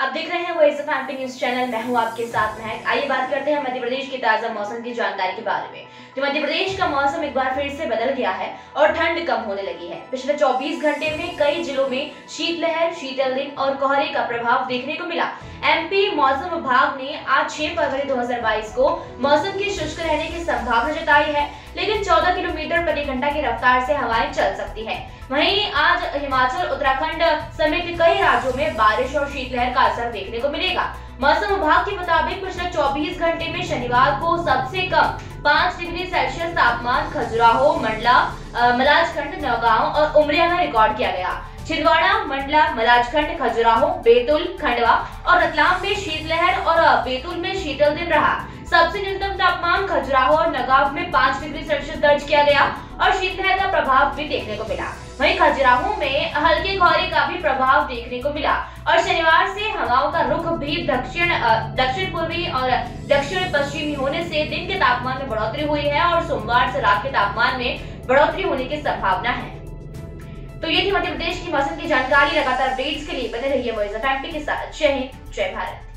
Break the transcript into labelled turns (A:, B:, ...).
A: आप देख रहे हैं वो इस न्यूज़ चैनल मैं हूँ आपके साथ महक। आइए बात करते हैं मध्य प्रदेश के ताज़ा मौसम की जानकारी के बारे में। तो मध्य प्रदेश का मौसम एक बार फिर से बदल गया है और ठंड कम होने लगी है। पिछले 24 घंटे में कई जिलों में शीतलहर, शीतल दिन और कोहरे का प्रभाव देखने को मिला। एमपी मौसम विभाग ने आज छह फरवरी 2022 को मौसम के शुष्क रहने की संभावना जताई है। लेकिन 14 किलोमीटर प्रति घंटा की रफ्तार से हवाएँ चल सकती है। वहीं आज हिमाचल, उत्तराखंड समेत कई राज्यों में बारिश और शीतलहर का असर देखने को मिलेगा। मौसम विभाग के मुताबिक पिछले 24 घंटे में शनिवार को सबसे कम 5 डिग्री सेल्सियस तापमान खजुराहो, मंडला मलाजखंड, नौगांव और उमरिया में रिकॉर्ड किया गया। छिंदवाड़ा, मंडला, मलाजखंड, खजुराहो, बैतूल, खंडवा और रतलाम में शीतलहर और बैतूल में शीतल दिन रहा। सबसे न्यूनतम तापमान खजुराहो और नगाव में पाँच डिग्री सेल्सियस दर्ज किया गया और शीतलहर का प्रभाव भी देखने को मिला। वहीं खजुराहो में हल्के कोहरे का भी प्रभाव देखने को मिला और शनिवार से हवाओं का रुख भी दक्षिण दक्षिण पूर्वी और दक्षिण पश्चिमी होने से दिन के तापमान में बढ़ोतरी हुई है और सोमवार से रात के तापमान में बढ़ोतरी होने की संभावना है। तो ये थी मध्य प्रदेश की मौसम की जानकारी। लगातार अपडेट्स के लिए बने रहिए वॉइस ऑफ़ के साथ। जय हिंद, जय भारत।